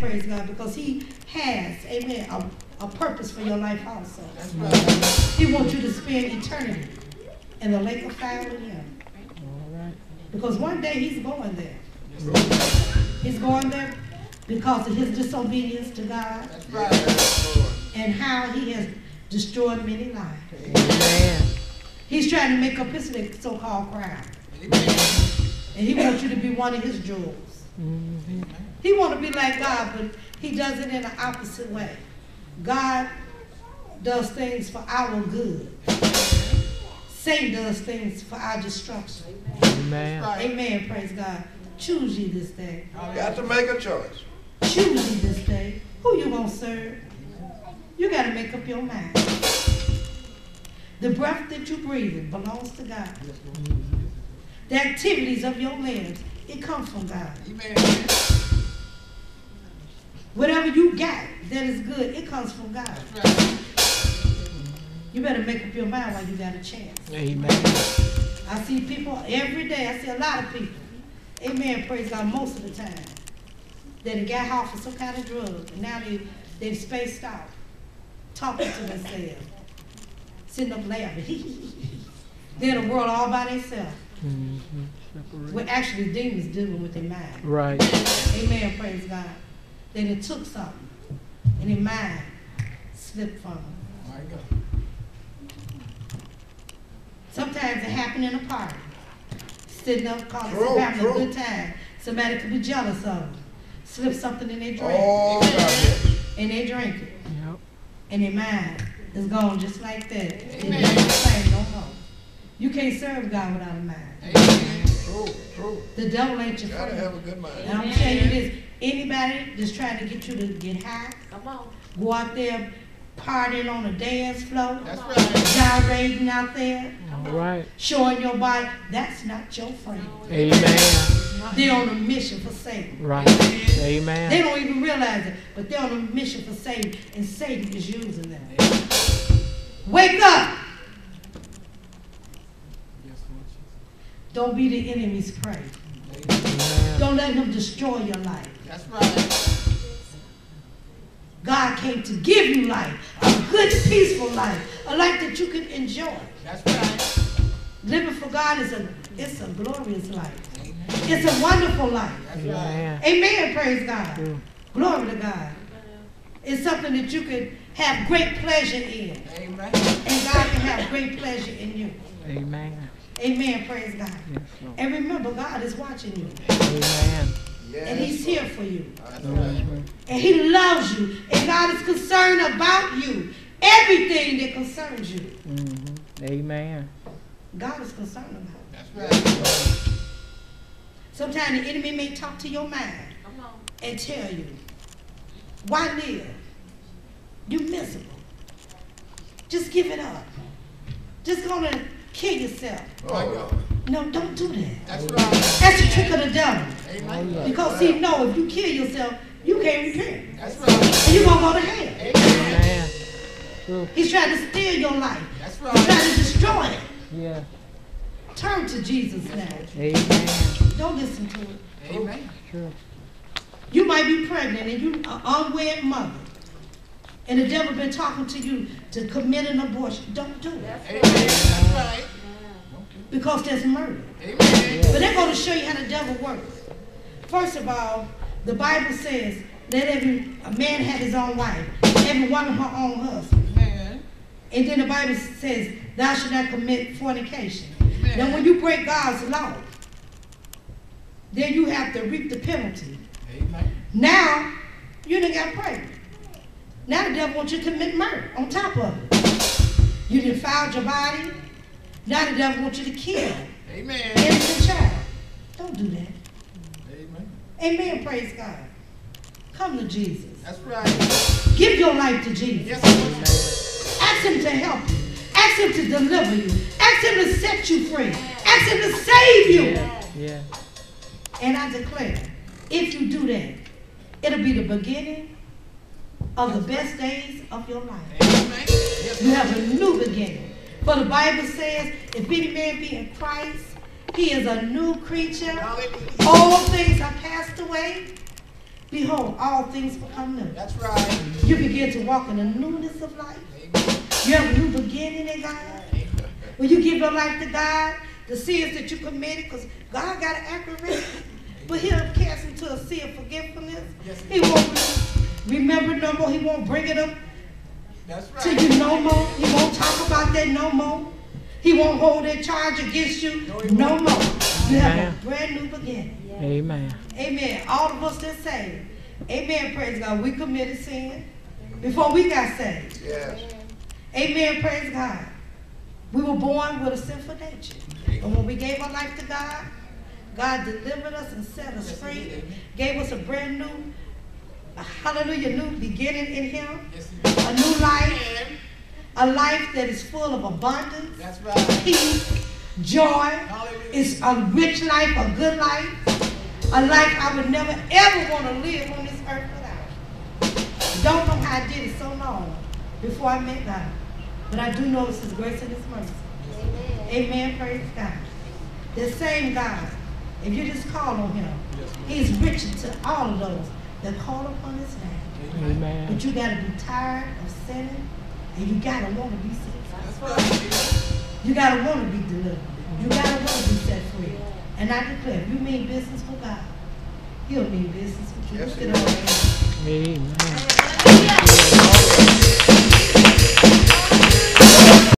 Praise God. Because He has, amen, a, a purpose for your life also. He wants you to spend eternity in the lake of fire with Him. Because one day He's going there. He's going there because of His disobedience to God and how He has destroyed many lives. Amen. He's trying to make up his so-called crowd. And he wants you to be one of his jewels. He want to be like God, but he does it in the opposite way. God does things for our good. Satan does things for our destruction. Amen. Right. Amen, praise God. Choose ye this day. You Got to make a choice. Choose ye this day. Who you gonna serve? You gotta make up your mind. The breath that you breathe belongs to God. The activities of your limbs, it comes from God. Amen. Whatever you got that is good, it comes from God. That's right. You better make up your mind while you got a chance. Amen. I see people every day, I see a lot of people, amen, praise God, most of the time, that have got off of some kind of drug, and now they, they've spaced out, talking to themselves, sitting up laughing. They're in a world all by themselves. Mhm. Separate. We're actually demons dealing with their mind. Right. Amen, praise God. They it took something, and their mind slipped from them. My God. Sometimes it happen in a party. Sitting up, calling True, some having a good time. Somebody could be jealous of them. Slip something in their drink, Oh, God. and they drink it, Yep. and their mind is gone just like that. They Amen. You can't serve God without a mind. Amen. True, true. The devil ain't your Gotta friend. have a good mind. And I'm telling you this, anybody that's trying to get you to get high, Come on. go out there partying on a dance floor, That's right. gyrating out there, All right. showing your body, that's not your friend. Amen. They're on a mission for Satan. Right. Amen. They don't even realize it, but they're on a mission for Satan, and Satan is using them. Wake up! Yes, Lord Don't be the enemy's prey. Amen. Don't let him destroy your life. That's right. God came to give you life, a good, peaceful life, a life that you can enjoy. That's right. Living for God is a it's a glorious life. Amen. It's a wonderful life. That's right. Amen. Amen. Praise God. True. Glory to God. It's something that you can have great pleasure in, Amen. and God can have great pleasure in you. Amen. Amen. Praise God. Yes, Lord. And remember, God is watching you, Amen. and He's here for you, That's right. Mhm. and He loves you, and God is concerned about you. Everything that concerns you, Mhm. Amen. God is concerned about. You. That's right. Sometimes the enemy may talk to your mind Come on. and tell you, "Why live? You're miserable. Just give it up. Just gonna kill yourself." Oh, No, don't do that. That's right. That's the trick of the devil. Amen. Because see, no, if you kill yourself, you can't repent. That's right. And you're gonna go to hell. Amen. Amen. True. He's trying to steal your life. That's He's trying to destroy it. Yeah. Turn to Jesus now. Amen. Don't listen to it. Amen. True. You might be pregnant and you are unwed mother. And the devil been talking to you to commit an abortion. Don't do it. Amen. That's right. Because there's murder. Amen. But they're going to show you how the devil works. First of all, the Bible says, let every a man have his own wife, every woman her own husband. Amen. And then the Bible says, thou shalt not commit fornication. Amen. Now, when you break God's law, then you have to reap the penalty. Amen. Now, you done got pregnant. Now the devil wants you to commit murder on top of it. You defiled your body. Now the devil wants you to kill Amen. innocent child. Don't do that. Amen. Amen. Praise God. Come to Jesus. That's right. Give your life to Jesus. Yes, Lord. Ask him to help you. Ask him to deliver you. Ask him to set you free. Ask him to save you. Yeah. Yeah. And I declare, if you do that, it'll be the beginning of the best days of your life. You have a new beginning. For the Bible says, if any man be in Christ, he is a new creature. All things are passed away. behold, all things become new. That's right. You begin to walk in the newness of life. You have a new beginning in God. When you give your life to God, the sins that you committed, because God got an accurate record. But he'll cast into a sea of forgetfulness. He won't remember no more. He won't bring it up That's right. to you no more. He won't talk about that no more. He won't hold that charge against you No, no more. You have Amen. a brand new beginning. Amen. Amen. All of us that saved. Amen. Praise God. We committed sin before we got saved. Yes. Amen. Praise God. We were born with a sinful nature. And when we gave our life to God, God delivered us and set us free. Gave us a brand new, a hallelujah, new beginning in Him. Yes, he. A new life. A life that is full of abundance, That's right. peace, joy. Hallelujah. It's a rich life, a good life. A life I would never ever want to live on this earth without. Don't know how I did it so long before I met God. But I do know it's His grace and His mercy. Amen. Praise God. The same God. If you just call on Him, He's rich to all of those that call upon His name. Amen. But you gotta be tired of sinning, and you gotta want to be set free. You gotta want to be delivered. You gotta want to be set free. And I declare, if you mean business with God, He'll mean business with you. Yes, Look at he all that. Amen.